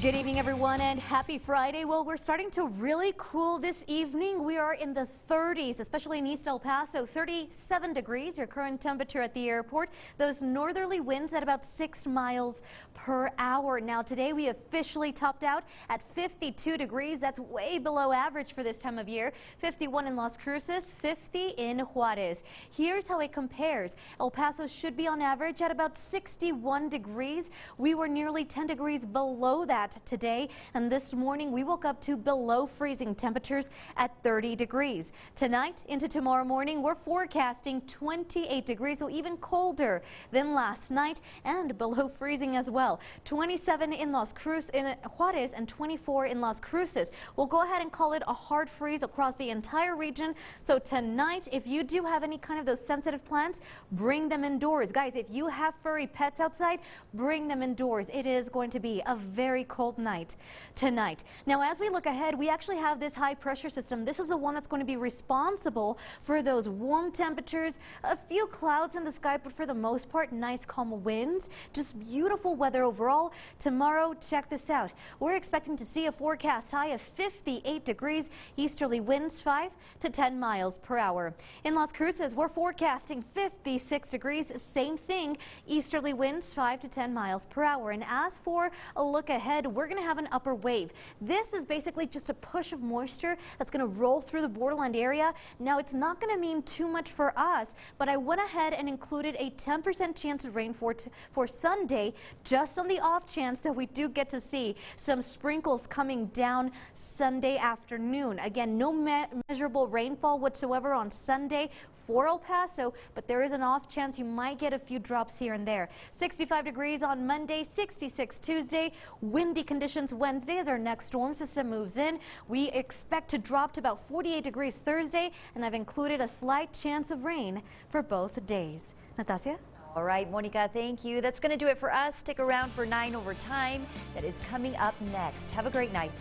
Good evening, everyone, and happy Friday. Well, we're starting to really cool this evening. We are in the 30s, especially in East El Paso, 37 degrees, your current temperature at the airport. Those northerly winds at about 6 miles per hour. Now, today we officially topped out at 52 degrees. That's way below average for this time of year. 51 in Las Cruces, 50 in Juarez. Here's how it compares. El Paso should be on average at about 61 degrees. We were nearly 10 degrees below that today. And this morning we woke up to below freezing temperatures at 30 degrees. Tonight into tomorrow morning we're forecasting 28 degrees, so even colder than last night and below freezing as well. 27 in Las Cruces, in Juarez and 24 in Las Cruces. We'll go ahead and call it a hard freeze across the entire region. So tonight, if you do have any kind of those sensitive plants, bring them indoors. Guys, if you have furry pets outside, bring them indoors. It is going to be a very cold night tonight. Now, as we look ahead, we actually have this high pressure system. This is the one that's going to be responsible for those warm temperatures, a few clouds in the sky, but for the most part, nice calm winds. Just beautiful weather overall. Tomorrow, check this out. We're expecting to see a forecast high of 58 degrees, easterly winds 5 to 10 miles per hour. In Las Cruces, we're forecasting 56 degrees, same thing, easterly winds 5 to 10 miles per hour. And as for a look ahead, we're going to have an upper wave. This is basically just a push of moisture that's going to roll through the borderland area. Now, it's not going to mean too much for us, but I went ahead and included a 10% chance of rain for, for Sunday, just on the off chance that we do get to see some sprinkles coming down Sunday afternoon. Again, no me measurable rainfall whatsoever on Sunday for El Paso, but there is an off chance you might get a few drops here and there. 65 degrees on Monday, 66 Tuesday, windy conditions Wednesday as our next storm system moves in. We expect to drop to about 48 degrees Thursday, and I've included a slight chance of rain for both days. Natasha? All right, Monica, thank you. That's going to do it for us. Stick around for 9 over time. That is coming up next. Have a great night.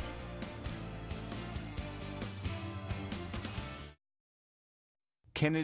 Kennedy